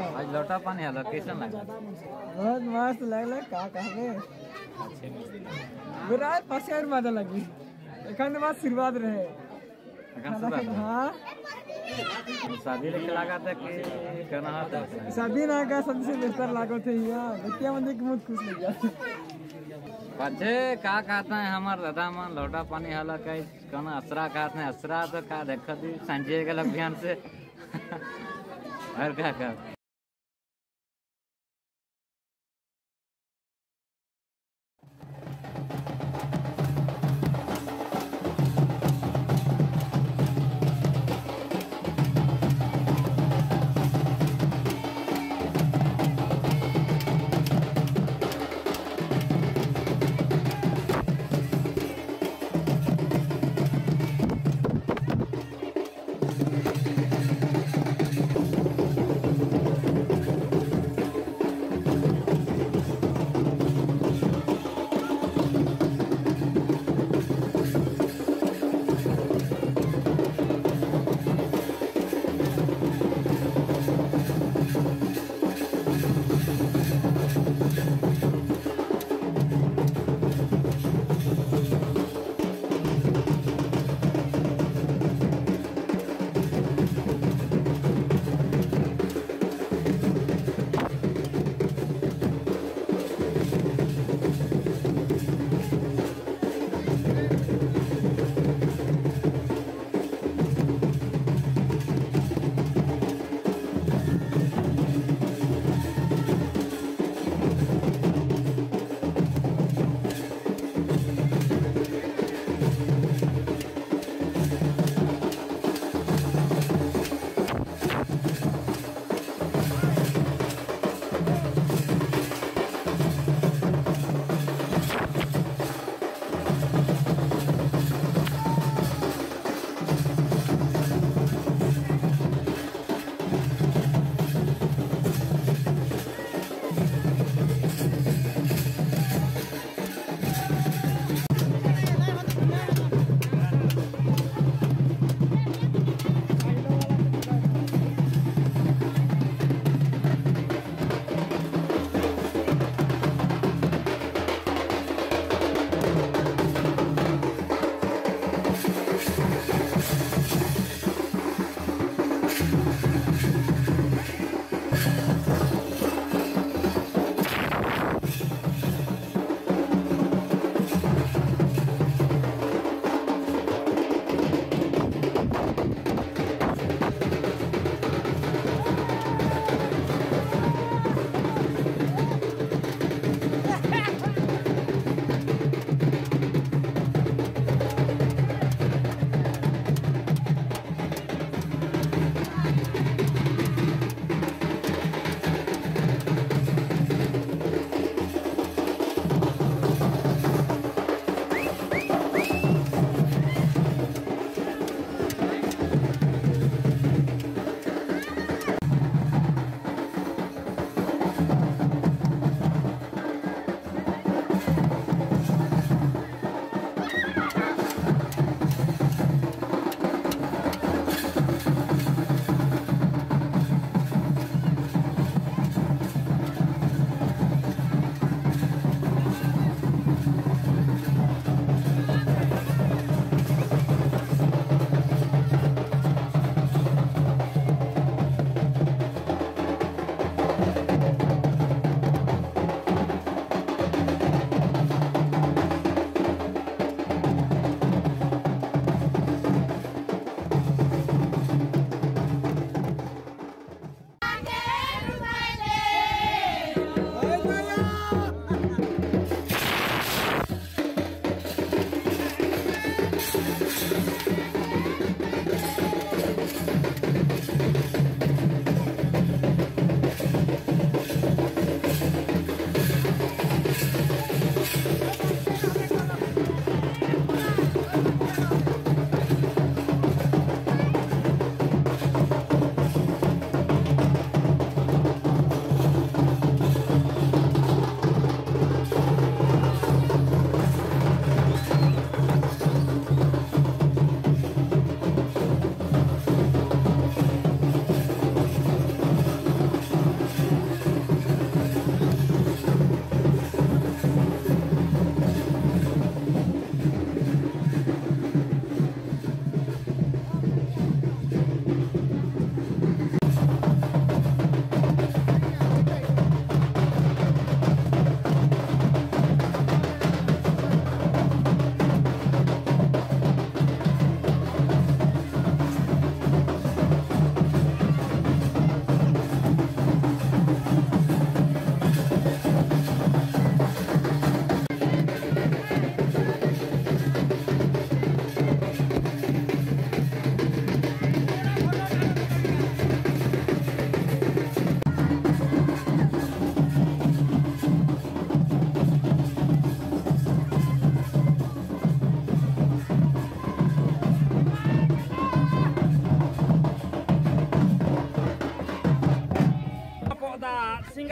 आज लौटा पानी हलो कैसन लगा। बहुत मस्त लगल का कहबे विराट ईयर मज़ा लगी। एखन बाद आशीर्वाद रहे। अखन सुबह हाँ। शादी लेके लगा था कि केना था शादी ना का शादी से बेहतर लागो थे यहाँ देखिए मंदिर के बहुत खुश लग गया पाछे का कहते हैं हमार दादा मन लौटा पानी हला कई कना असरा कहते हैं असरा तो का देखा दी संजय गल अभियान से। और क्या का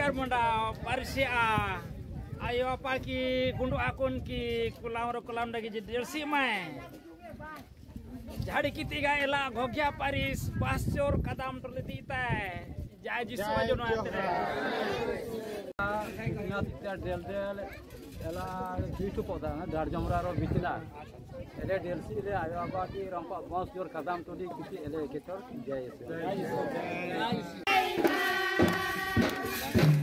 singar munda parisi a ayo apa ki gundu akun ki kulam ro kulam dagi jadi si mai jadi kitiga ela gogya paris pasur kadam terliti tay jai ji suwajo no atre यहाँ त्या del del एला बीटू पौधा ना डार जमरा रो बिचला एले del सी ले आयो आबा की रंपा बाँस ज़ोर कदम टोडी किसी एले केतर जय से Thank you.